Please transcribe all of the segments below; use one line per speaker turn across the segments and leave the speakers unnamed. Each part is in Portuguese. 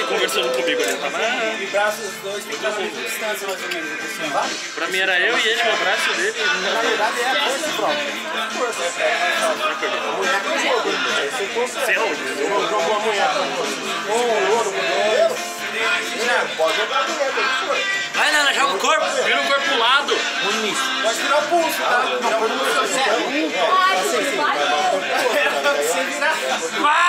você
conversando
comigo
né? ali,
braços dois tem distância, mais ou menos. Assim,
pra mim era eu e ele, o braço dele...
Na
verdade, é a força própria.
É é, é, né?
Força. Você é onde? Jogou a mulher pra você. Ou. Pode jogar a mulher.
Vai, Nana, joga o corpo. Vira
o corpo
pro lado.
Bonito.
Pode o pulso, tá? Virar o pulso. Né? Assim, assim. Vai.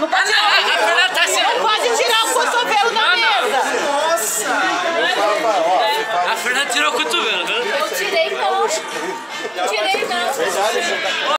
Não pode tirar o ah, cotovelo. Tá não pode tirar o cotovelo da ah, mesa.
Nossa!
A Fernanda
tirou o cotovelo, né?
Eu tirei não. Tirei não.